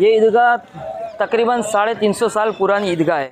ये ईदगाह तकरीबन साढ़े तीन सौ साल पुरानी ईदगाह है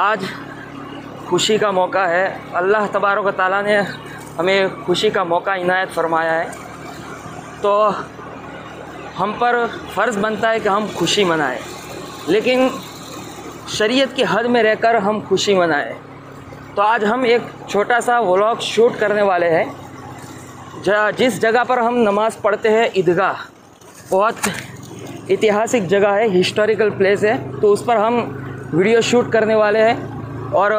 आज खुशी का मौका है अल्लाह तबारक ताला ने हमें खुशी का मौका इनायत फरमाया है तो हम पर फ़र्ज़ बनता है कि हम खुशी मनाएं लेकिन शरीयत की हद में रहकर हम खुशी मनाएँ। तो आज हम एक छोटा सा व्लॉग शूट करने वाले हैं। जिस जगह पर हम नमाज़ पढ़ते हैं, ईदगाह, बहुत ऐतिहासिक जगह है हिस्टोरिकल प्लेस है तो उस पर हम वीडियो शूट करने वाले हैं। और,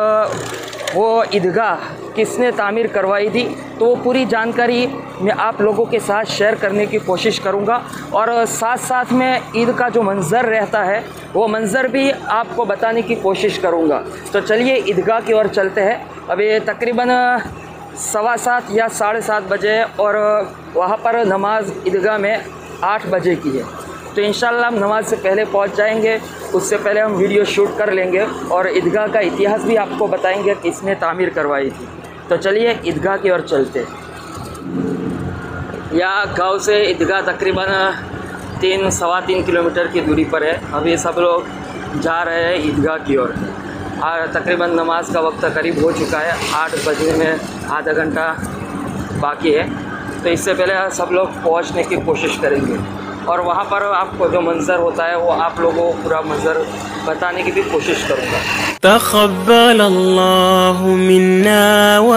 वो ईदगाह किसने तामीर करवाई थी तो वो पूरी जानकारी मैं आप लोगों के साथ शेयर करने की कोशिश करूँगा। और साथ साथ में ईद का जो मंज़र रहता है, वो मंज़र भी आपको बताने की कोशिश करूँगा। तो चलिए ईदगाह की ओर चलते हैं। अभी तकरीबन, सवा सात या साढ़े सात बजे और वहाँ पर नमाज़ ईदगाह में आठ बजे की है। तो इंशाल्लाह हम नमाज़ से पहले पहुँच जाएँगे, उससे पहले हम वीडियो शूट कर लेंगे और ईदगाह का इतिहास भी आपको बताएँगे कि इसने तामीर करवाई थी। तो चलिए ईदगाह की ओर चलते। यह गाँव से ईदगाह तकरीबन तीन, सवा तीन किलोमीटर की दूरी पर है। अभी सब लोग जा रहे हैं ईदगाह की ओर। और तकरीबन नमाज़ का वक्त करीब हो चुका है। आठ बजे में आधा घंटा बाकी है। तो इससे पहले सब लोग पहुँचने की कोशिश करेंगे। और वहाँ पर आपको जो मंजर होता है, वो आप लोगों को पूरा मंजर बताने की भी कोशिश करूँगा।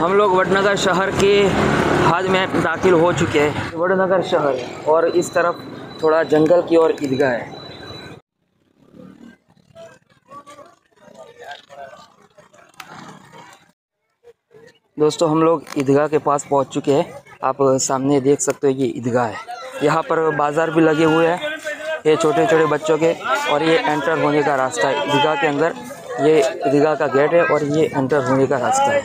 हम लोग वडनगर शहर के हद में दाखिल हो चुके हैं वडनगर शहर और इस तरफ थोड़ा जंगल की ओर ईदगाह है दोस्तों हम लोग ईदगाह के पास पहुंच चुके हैं आप सामने देख सकते हो ये ईदगाह है यहाँ पर बाज़ार भी लगे हुए हैं ये छोटे छोटे बच्चों के और ये एंटर होने का रास्ता है ईदगाह के अंदर ये ईदगाह का गेट है और ये एंटर होने का रास्ता है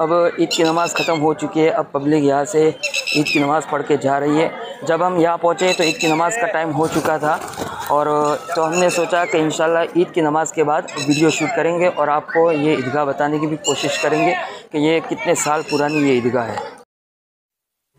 अब ईद की नमाज़ ख़त्म हो चुकी है अब पब्लिक यहाँ से ईद की नमाज़ पढ़ के जा रही है। जब हम यहाँ पहुँचे तो ईद की नमाज़ का टाइम हो चुका था और तो हमने सोचा कि इन ईद की नमाज़ के बाद वीडियो शूट करेंगे और आपको ये ईदगाह बताने की भी कोशिश करेंगे कि ये कितने साल पुरानी ये ईदगाह है।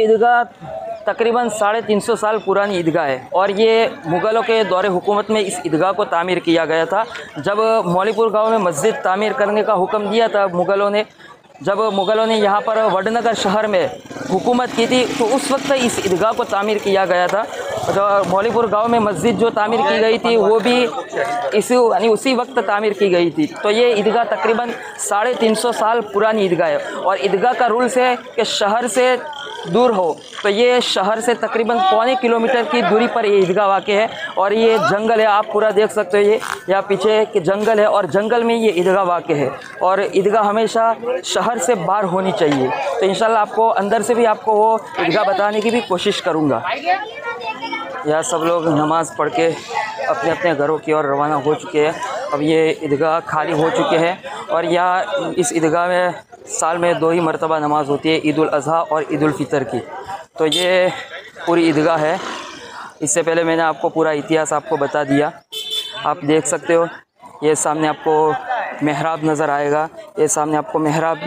ईदगाह तकरीबन साढ़े तीन सौ साल पुरानी ईदगाह है और ये मुग़लों के दौरे हुकूमत में इस ईदगाह को तामीर किया गया था। जब मौलीपुर गाँव में मस्जिद तामीर करने का हुक्म दिया था मुग़लों ने जब मुग़लों ने यहाँ पर वडनगर शहर में हुकूमत की थी तो उस वक्त इस ईदगाह को तामीर किया गया था। मौलीपुर गाँव में मस्जिद जो तामीर की गई थी, वो भी इसी, यानी उसी वक्त तामीर की गई थी। तो ये ईदगाह तकरीबन साढ़े तीन सौ साल पुरानी ईदगाह है। और ईदगाह का रूल्स है कि शहर से दूर हो तो ये शहर से तकरीबन पौने किलोमीटर की दूरी पर ये ईदगाह वाक़ है और ये जंगल है, आप पूरा देख सकते हो ये। यहाँ पीछे के जंगल है और जंगल में ये ईदगाह वाक़ है और ईदगाह हमेशा शहर से बाहर होनी चाहिए। तो इंशाल्लाह आपको अंदर से भी आपको वो ईदगाह बताने की भी कोशिश करूँगा। यहाँ सब लोग नमाज़ पढ़ के अपने अपने घरों की ओर रवाना हो चुके हैं। अब ये ईदगाह खाली हो चुके हैं और यह इस ईदगाह में साल में दो ही मरतबा नमाज़ होती है, ईद अज़हा और ईद फितर की। तो ये पूरी ईदगाह है। इससे पहले मैंने आपको पूरा इतिहास आपको बता दिया। आप देख सकते हो, ये सामने आपको मेहराब नज़र आएगा। ये सामने आपको मेहराब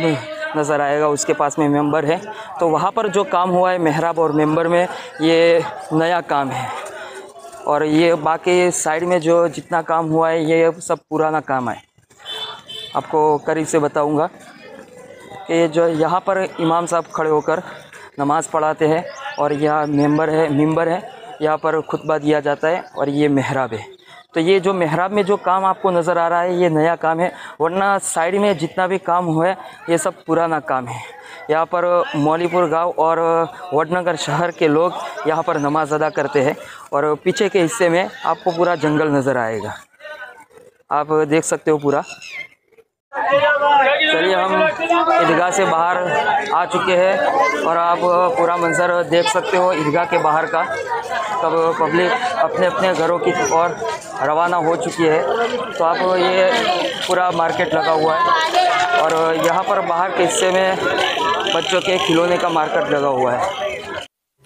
नज़र आएगा, उसके पास में मेंबर है। तो वहाँ पर जो काम हुआ है, मेहराब और मेंबर में, ये नया काम है। और ये बाकी साइड में जो जितना काम हुआ है, ये सब पुराना काम है। आपको करीब से बताऊँगा। कि जो यहाँ पर इमाम साहब खड़े होकर नमाज़ पढ़ाते हैं और यहाँ मेंबर है मेंबर है, यहाँ पर खुतबा दिया जाता है और ये मेहराब है। तो ये जो मेहराब में जो काम आपको नज़र आ रहा है, ये नया काम है, वरना साइड में जितना भी काम हुआ है, ये सब पुराना काम है। यहाँ पर मौलीपुर गाँव और वडनगर शहर के लोग यहाँ पर नमाज़ अदा करते हैं और पीछे के हिस्से में आपको पूरा जंगल नज़र आएगा। आप देख सकते हो पूरा। चलिए हम ईदगाह से बाहर आ चुके हैं और आप पूरा मंज़र देख सकते हो ईदगाह के बाहर का कब पब्लिक अपने अपने घरों की ओर रवाना हो चुकी है तो आप ये पूरा मार्केट लगा हुआ है और यहाँ पर बाहर के हिस्से में बच्चों के खिलौने का मार्केट लगा हुआ है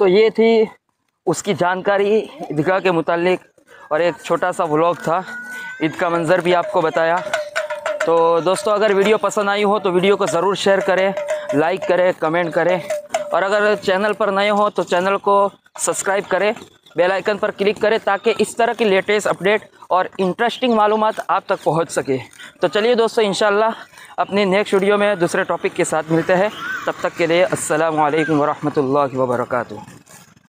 तो ये थी उसकी जानकारी ईदगाह के मुतालिक और एक छोटा सा व्लॉग था ईद का मंज़र भी आपको बताया तो दोस्तों, अगर वीडियो पसंद आई हो तो वीडियो को ज़रूर शेयर करें लाइक करें कमेंट करें। और अगर चैनल पर नए हो तो चैनल को सब्सक्राइब करें बेल आइकन पर क्लिक करें ताकि इस तरह की लेटेस्ट अपडेट और इंटरेस्टिंग मालूम आप तक पहुँच सके। तो चलिए दोस्तों इन अपनी नेक्स्ट वीडियो में दूसरे टॉपिक के साथ मिलते हैं। तब तक के लिए अस्सलाम वालेकुम वरहमतुल्लाहि